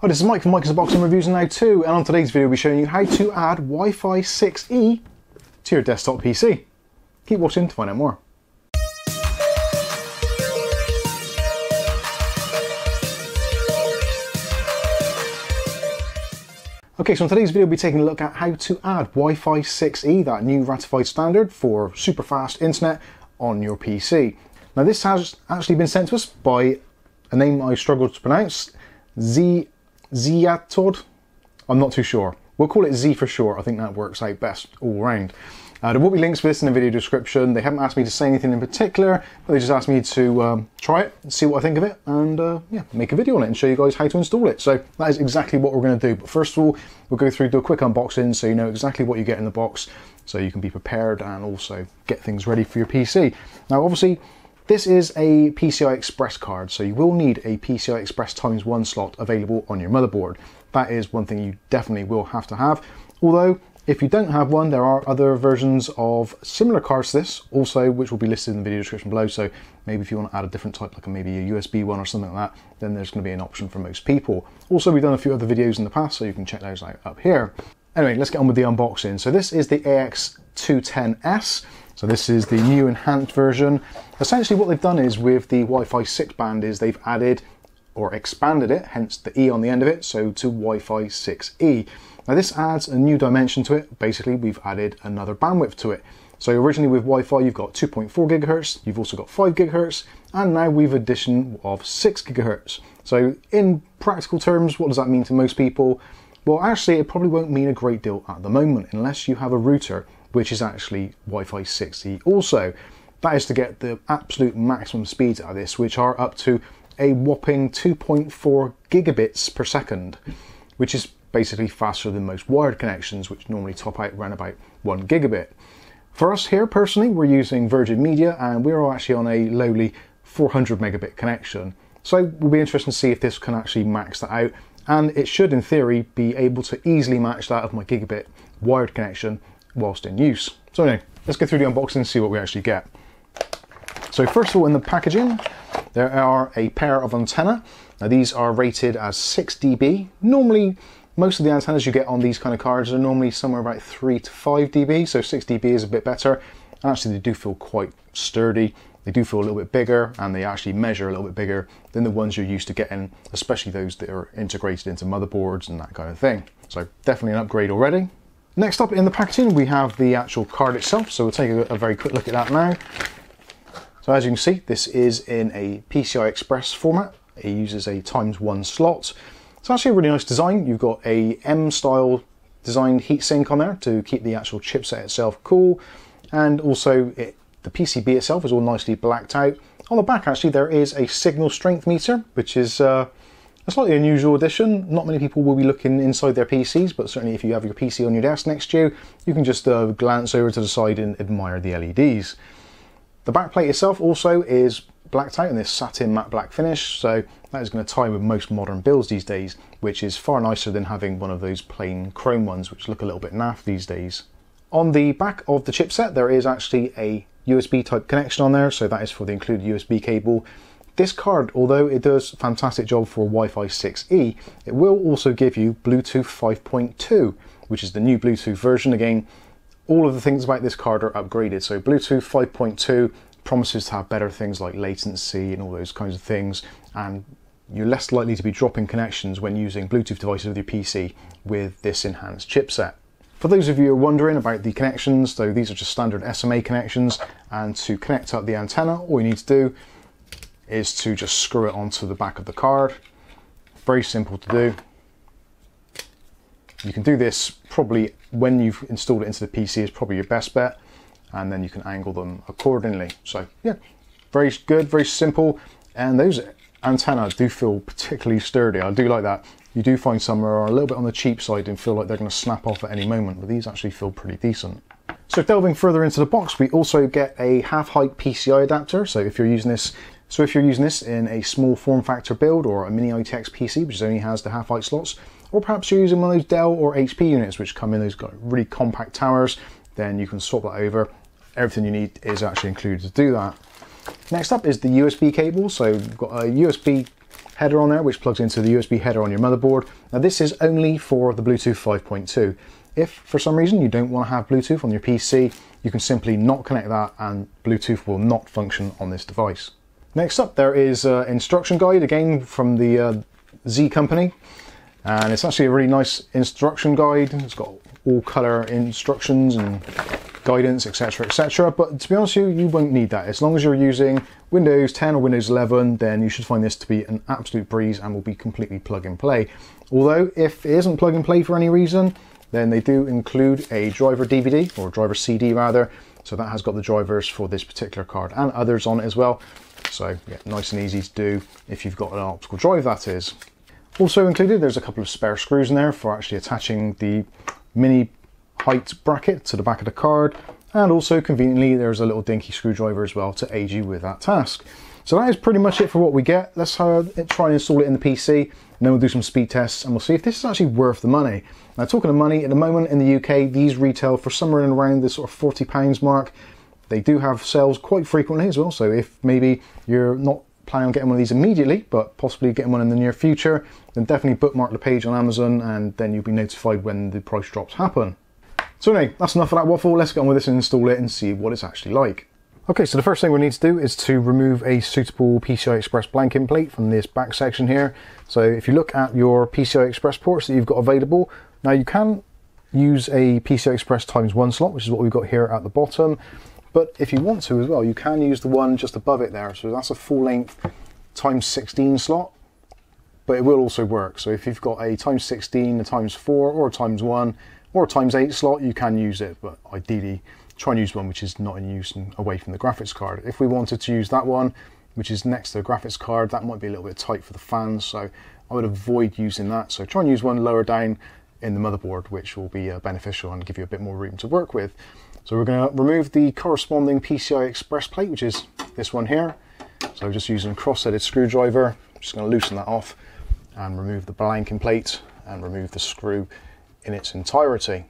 Hi, this is Mike from Mike's Unboxing Reviews and How To, and on today's video we'll be showing you how to add Wi-Fi 6E to your desktop PC. Keep watching to find out more. Okay, so in today's video we'll be taking a look at how to add Wi-Fi 6E, that new ratified standard for super fast internet on your PC. Now this has actually been sent to us by a name I struggle to pronounce, Z Ziatod? I'm not too sure. We'll call it Z for short. I think that works out best all round. Uh, there will be links for this in the video description. They haven't asked me to say anything in particular, but they just asked me to um, try it, see what I think of it, and uh, yeah, make a video on it and show you guys how to install it. So that is exactly what we're going to do. But first of all, we'll go through, do a quick unboxing so you know exactly what you get in the box, so you can be prepared and also get things ready for your PC. Now, obviously, this is a PCI Express card, so you will need a PCI Express times one slot available on your motherboard. That is one thing you definitely will have to have. Although if you don't have one, there are other versions of similar cards to this, also which will be listed in the video description below. So maybe if you want to add a different type, like maybe a USB one or something like that, then there's going to be an option for most people. Also, we've done a few other videos in the past, so you can check those out up here. Anyway, let's get on with the unboxing. So this is the AX210S. So this is the new enhanced version. Essentially what they've done is with the Wi-Fi 6 band is they've added or expanded it, hence the E on the end of it, so to Wi-Fi 6E. Now this adds a new dimension to it. Basically, we've added another bandwidth to it. So originally with Wi-Fi, you've got 2.4 gigahertz, you've also got 5 gigahertz, and now we've addition of 6 gigahertz. So in practical terms, what does that mean to most people? Well, actually, it probably won't mean a great deal at the moment, unless you have a router, which is actually Wi-Fi 6E also. That is to get the absolute maximum speeds out of this, which are up to a whopping 2.4 gigabits per second, which is basically faster than most wired connections, which normally top out around about one gigabit. For us here personally, we're using Virgin Media and we're actually on a lowly 400 megabit connection. So we'll be interested to see if this can actually max that out. And it should, in theory, be able to easily match that of my gigabit wired connection whilst in use. So anyway, let's go through the unboxing and see what we actually get. So first of all, in the packaging, there are a pair of antenna. Now these are rated as 6 dB. Normally most of the antennas you get on these kind of cards are normally somewhere about 3 to 5 dB, so 6 dB is a bit better. And actually they do feel quite sturdy, they do feel a little bit bigger, and they actually measure a little bit bigger than the ones you're used to getting, especially those that are integrated into motherboards and that kind of thing. So definitely an upgrade already. Next up in the packaging we have the actual card itself, so we'll take a, a very quick look at that now. So as you can see, this is in a PCI Express format. It uses a times one slot. It's actually a really nice design. You've got a M-style designed heatsink on there to keep the actual chipset itself cool. And also it, the PCB itself is all nicely blacked out. On the back actually there is a signal strength meter, which is uh, a slightly unusual addition. Not many people will be looking inside their PCs, but certainly if you have your PC on your desk next to you, you can just uh, glance over to the side and admire the LEDs. The backplate itself also is blacked out in this satin matte black finish, so that is going to tie with most modern builds these days, which is far nicer than having one of those plain chrome ones, which look a little bit naff these days. On the back of the chipset, there is actually a USB type connection on there, so that is for the included USB cable. This card, although it does a fantastic job for Wi-Fi 6E, it will also give you Bluetooth 5.2, which is the new Bluetooth version. Again, all of the things about this card are upgraded. So Bluetooth 5.2 promises to have better things like latency and all those kinds of things, and you're less likely to be dropping connections when using Bluetooth devices with your PC with this enhanced chipset. For those of you who are wondering about the connections, though these are just standard SMA connections, and to connect up the antenna, all you need to do is to just screw it onto the back of the card. Very simple to do. You can do this probably when you've installed it into the PC is probably your best bet and then you can angle them accordingly. So yeah, very good, very simple. And those antennas do feel particularly sturdy. I do like that. You do find some are a little bit on the cheap side and feel like they're going to snap off at any moment, but these actually feel pretty decent. So delving further into the box, we also get a half height PCI adapter. So if you're using this, so if you're using this in a small form factor build or a mini ITX PC, which only has the half height slots, or perhaps you're using one of those Dell or HP units, which come in those really compact towers, then you can swap that over. Everything you need is actually included to do that. Next up is the USB cable. So we've got a USB header on there, which plugs into the USB header on your motherboard. Now this is only for the Bluetooth 5.2. If for some reason you don't want to have Bluetooth on your PC, you can simply not connect that and Bluetooth will not function on this device. Next up, there is an instruction guide, again from the uh, Z company. And it's actually a really nice instruction guide. It's got all color instructions and guidance, etc., etc. But to be honest with you, you won't need that. As long as you're using Windows 10 or Windows 11, then you should find this to be an absolute breeze and will be completely plug and play. Although, if it isn't plug and play for any reason, then they do include a driver DVD or driver CD rather. So that has got the drivers for this particular card and others on it as well. So yeah, nice and easy to do if you've got an optical drive that is. Also included, there's a couple of spare screws in there for actually attaching the mini height bracket to the back of the card. And also conveniently, there's a little dinky screwdriver as well to aid you with that task. So that is pretty much it for what we get. Let's try and install it in the PC, and then we'll do some speed tests, and we'll see if this is actually worth the money. Now, talking of money, at the moment in the UK, these retail for somewhere in around the sort of £40 mark. They do have sales quite frequently as well, so if maybe you're not planning on getting one of these immediately, but possibly getting one in the near future, then definitely bookmark the page on Amazon, and then you'll be notified when the price drops happen. So anyway, that's enough of that waffle. Let's get on with this and install it and see what it's actually like. Okay, so the first thing we need to do is to remove a suitable PCI Express blanking plate from this back section here. So if you look at your PCI Express ports that you've got available, now you can use a PCI Express times one slot, which is what we've got here at the bottom. But if you want to as well, you can use the one just above it there. So that's a full length times 16 slot, but it will also work. So if you've got a times 16, a times four, or a times one, or a times eight slot, you can use it, but ideally try and use one which is not in use and away from the graphics card. If we wanted to use that one, which is next to the graphics card, that might be a little bit tight for the fans, so I would avoid using that. So try and use one lower down in the motherboard, which will be uh, beneficial and give you a bit more room to work with. So we're going to remove the corresponding PCI Express plate, which is this one here. So just using a cross-headed screwdriver, just going to loosen that off and remove the blanking plate and remove the screw in its entirety.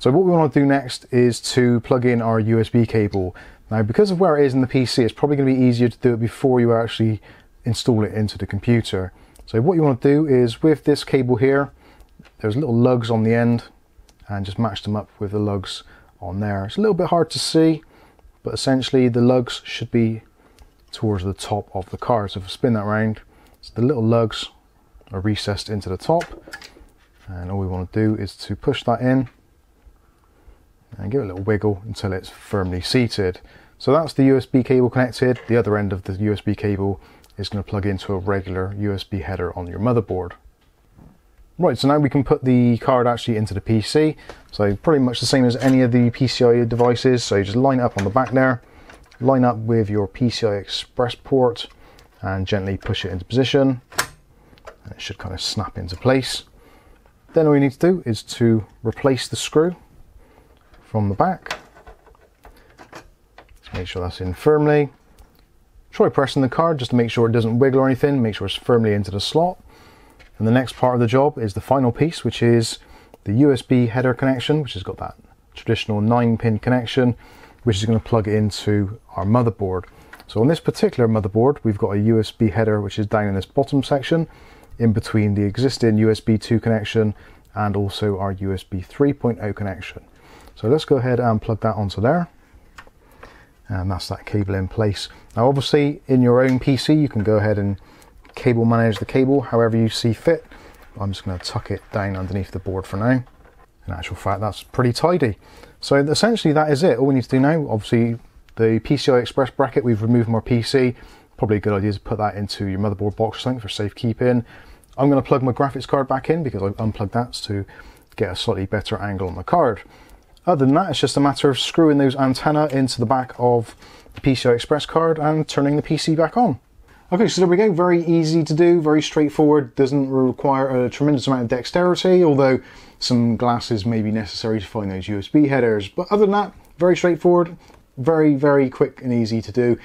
So what we want to do next is to plug in our USB cable. Now because of where it is in the PC, it's probably going to be easier to do it before you actually install it into the computer. So what you want to do is with this cable here, there's little lugs on the end and just match them up with the lugs on there. It's a little bit hard to see, but essentially the lugs should be towards the top of the car. So if I spin that around, so the little lugs are recessed into the top and all we want to do is to push that in and give it a little wiggle until it's firmly seated. So that's the USB cable connected. The other end of the USB cable is going to plug into a regular USB header on your motherboard. Right, so now we can put the card actually into the PC. So pretty much the same as any of the PCI devices. So you just line up on the back there, line up with your PCI Express port and gently push it into position. And it should kind of snap into place. Then all you need to do is to replace the screw from the back. Just make sure that's in firmly. Try pressing the card just to make sure it doesn't wiggle or anything, make sure it's firmly into the slot. And the next part of the job is the final piece, which is the USB header connection, which has got that traditional 9 pin connection, which is going to plug into our motherboard. So on this particular motherboard, we've got a USB header, which is down in this bottom section, in between the existing USB 2 connection and also our USB 3.0 connection. So let's go ahead and plug that onto there. And that's that cable in place. Now obviously in your own PC you can go ahead and cable manage the cable however you see fit. I'm just going to tuck it down underneath the board for now. In actual fact that's pretty tidy. So essentially that is it. All we need to do now, obviously the PCI Express bracket we've removed from our PC. Probably a good idea to put that into your motherboard box or something for safekeeping. I'm going to plug my graphics card back in because I've unplugged that to get a slightly better angle on the card. Other than that, it's just a matter of screwing those antenna into the back of the PCI Express card and turning the PC back on. Okay, so there we go. Very easy to do, very straightforward. Doesn't require a tremendous amount of dexterity, although some glasses may be necessary to find those USB headers. But other than that, very straightforward, very, very quick and easy to do.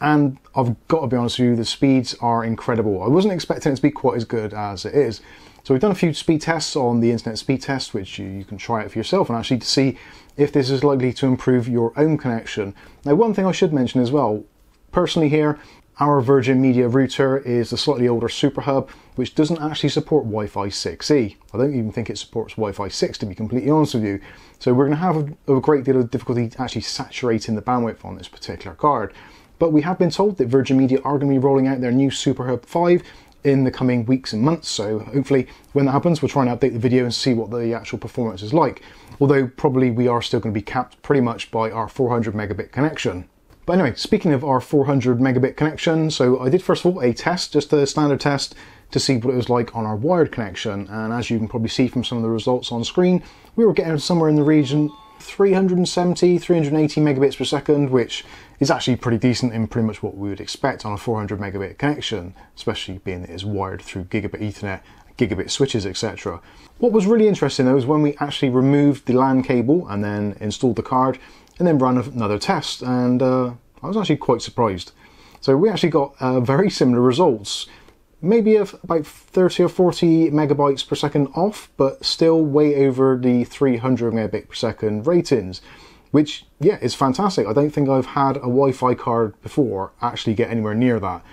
And I've got to be honest with you, the speeds are incredible. I wasn't expecting it to be quite as good as it is. So we've done a few speed tests on the internet speed test, which you, you, can try it for yourself and actually to see if this is likely to improve your own connection. Now, one thing I should mention as well, personally here, Our Virgin Media router is the slightly older SuperHub, which doesn't actually support Wi-Fi 6E. I don't even think it supports Wi-Fi 6 to be completely honest with you. So we're going to have a, a great deal of difficulty actually saturating the bandwidth on this particular card. But we have been told that Virgin Media are going to be rolling out their new SuperHub 5 in the coming weeks and months. So hopefully when that happens, we'll try and update the video and see what the actual performance is like. Although probably we are still going to be capped pretty much by our 400 megabit connection. But anyway, speaking of our 400 megabit connection, so I did first of all a test, just a standard test to see what it was like on our wired connection. And as you can probably see from some of the results on screen, we were getting somewhere in the region 370, 380 megabits per second, which is actually pretty decent in pretty much what we would expect on a 400 megabit connection, especially being that it's wired through gigabit ethernet, gigabit switches, etc. What was really interesting though is when we actually removed the LAN cable and then installed the card and then ran another test, and uh, I was actually quite surprised. So we actually got uh, very similar results maybe of about 30 or 40 megabytes per second off, but still way over the 300 megabit per second ratings, which, yeah, is fantastic. I don't think I've had a Wi-Fi card before actually get anywhere near that.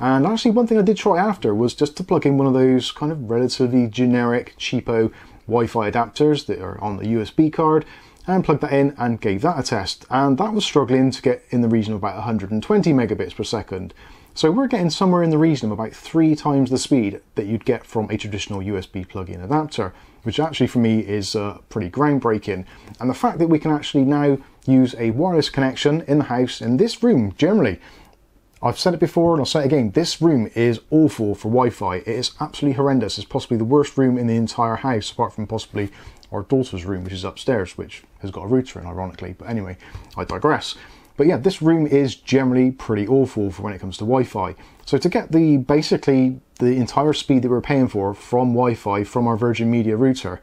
And actually, one thing I did try after was just to plug in one of those kind of relatively generic, cheapo Wi-Fi adapters that are on the USB card and plugged that in and gave that a test. And that was struggling to get in the region of about 120 megabits per second. So we're getting somewhere in the region of about three times the speed that you'd get from a traditional USB plug-in adapter, which actually for me is uh, pretty groundbreaking. And the fact that we can actually now use a wireless connection in the house, in this room generally, I've said it before and I'll say it again, this room is awful for Wi-Fi. It is absolutely horrendous. It's possibly the worst room in the entire house, apart from possibly our daughter's room, which is upstairs, which has got a router in, ironically. But anyway, I digress. But yeah, this room is generally pretty awful for when it comes to Wi-Fi. So to get the basically the entire speed that we're paying for from Wi-Fi from our Virgin Media router,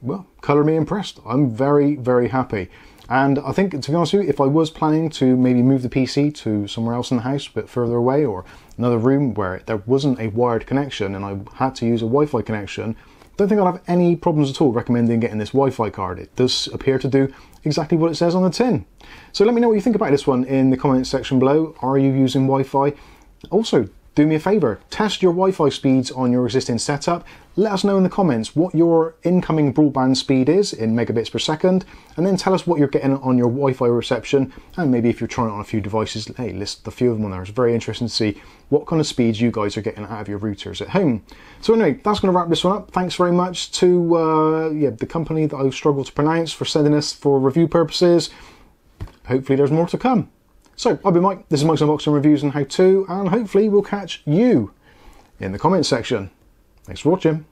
well, colour me impressed. I'm very, very happy. And I think, to be honest with you, if I was planning to maybe move the PC to somewhere else in the house, a bit further away, or another room where there wasn't a wired connection and I had to use a Wi-Fi connection, don't think I'll have any problems at all recommending getting this Wi-Fi card. It does appear to do exactly what it says on the tin. So let me know what you think about this one in the comments section below. Are you using Wi-Fi? Also, do me a favor, test your Wi-Fi speeds on your existing setup. Let us know in the comments what your incoming broadband speed is in megabits per second, and then tell us what you're getting on your Wi-Fi reception, and maybe if you're trying it on a few devices, hey, list a few of them on there. It's very interesting to see what kind of speeds you guys are getting out of your routers at home. So anyway, that's going to wrap this one up. Thanks very much to uh, yeah, the company that I've struggled to pronounce for sending us for review purposes. Hopefully there's more to come. So, I've been Mike, this is Mike's Unboxing Reviews and How To, and hopefully we'll catch you in the comments section. Thanks for watching.